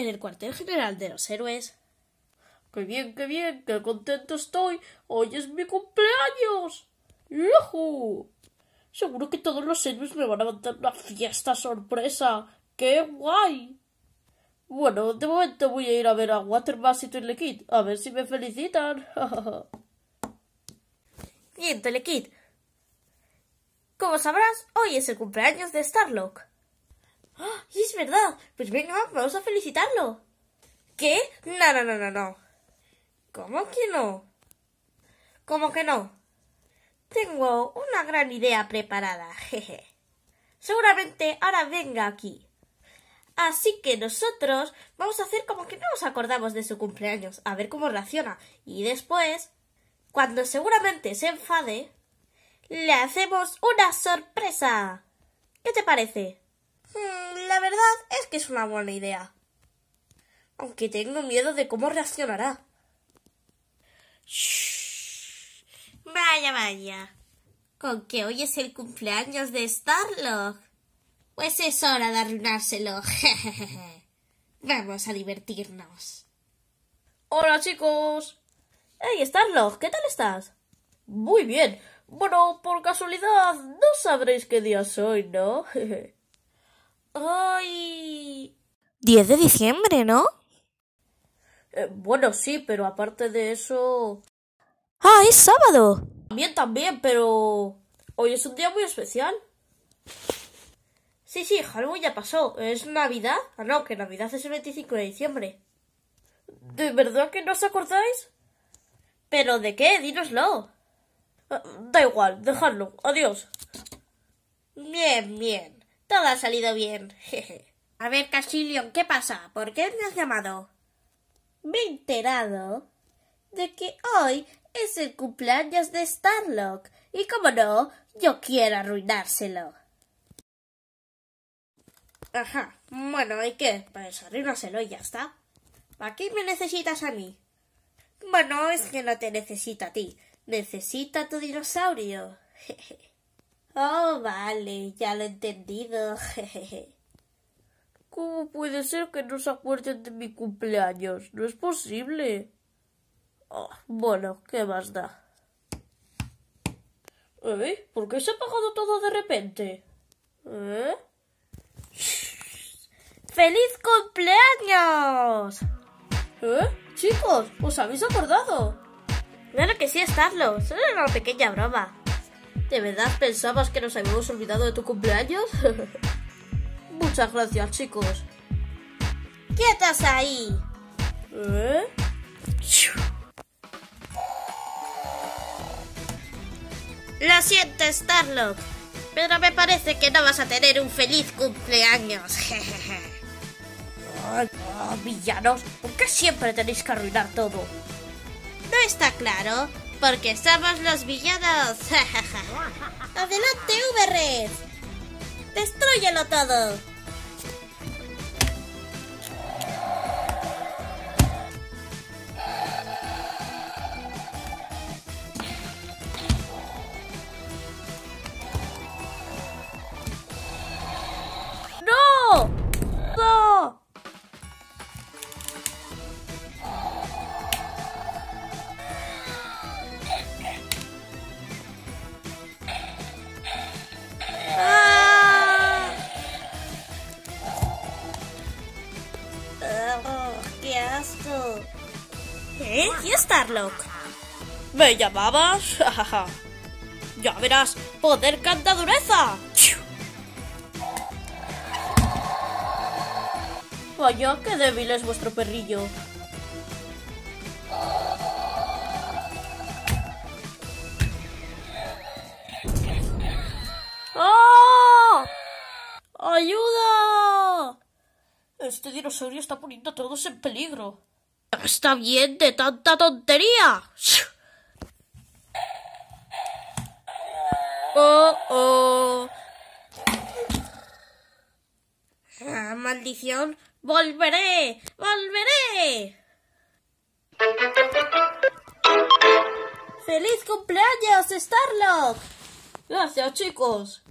en el cuartel general de los héroes. ¡Qué bien, qué bien! ¡Qué contento estoy! ¡Hoy es mi cumpleaños! ¡Yujú! Seguro que todos los héroes me van a mandar una fiesta sorpresa. ¡Qué guay! Bueno, de momento voy a ir a ver a Waterbass y Telekid, a ver si me felicitan. Bien, Telekid. Como sabrás, hoy es el cumpleaños de Starlock. ¡Ah! ¡Sí, es verdad! Pues venga, vamos a felicitarlo. ¿Qué? No, no, no, no, no. ¿Cómo que no? ¿Cómo que no? Tengo una gran idea preparada, jeje. Seguramente ahora venga aquí. Así que nosotros vamos a hacer como que no nos acordamos de su cumpleaños, a ver cómo reacciona. Y después, cuando seguramente se enfade, le hacemos una sorpresa. ¿Qué te parece? Hmm, la verdad es que es una buena idea. Aunque tengo miedo de cómo reaccionará. Shh. Vaya, vaya. Con que hoy es el cumpleaños de Starlock. Pues es hora de arruinárselo. Vamos a divertirnos. Hola, chicos. Hey, Starlock, ¿qué tal estás? Muy bien. Bueno, por casualidad, no sabréis qué día soy, ¿no? Hoy... 10 de diciembre, ¿no? Eh, bueno, sí, pero aparte de eso... ¡Ah, es sábado! También, también, pero... Hoy es un día muy especial. Sí, sí, Halloween ya pasó. ¿Es Navidad? Ah, no, que Navidad es el 25 de diciembre. ¿De verdad que no os acordáis? ¿Pero de qué? Dínoslo. Ah, da igual, dejadlo. Adiós. Bien, bien. Todo ha salido bien. A ver, Casillion, ¿qué pasa? ¿Por qué me has llamado? Me he enterado de que hoy es el cumpleaños de Starlock y como no, yo quiero arruinárselo. Ajá. Bueno, ¿y qué? Pues arruináselo y ya está. ¿Para qué me necesitas a mí? Bueno, es que no te necesita a ti. Necesita a tu dinosaurio. Oh, vale, ya lo he entendido. ¿Cómo puede ser que no se acuerden de mi cumpleaños? No es posible. Oh, bueno, ¿qué más da? ¿Eh? ¿Por qué se ha apagado todo de repente? ¿Eh? ¡Feliz cumpleaños! ¿Eh? Chicos, ¿os habéis acordado? Claro que sí, Starlo. Solo era una pequeña broma. ¿De verdad pensabas que nos habíamos olvidado de tu cumpleaños? Muchas gracias, chicos. ¡Quietas ahí! ¿Eh? Lo siento, Starlock, pero me parece que no vas a tener un feliz cumpleaños. Oh, villanos, ¿por qué siempre tenéis que arruinar todo? No está claro, porque somos los villanos. ¡Adelante, Uberred! ¡Destruyelo todo! ¿Eh? ¿Y Starlock? ¿Me llamabas? ya verás, poder canta dureza. Vaya, qué débil es vuestro perrillo. ¡Ah! ¡Ayuda! Este dinosaurio está poniendo a todos en peligro. Está bien de tanta tontería. Oh, oh. Ah, maldición. ¡Volveré! ¡Volveré! ¡Feliz cumpleaños, Starlock! Gracias, chicos.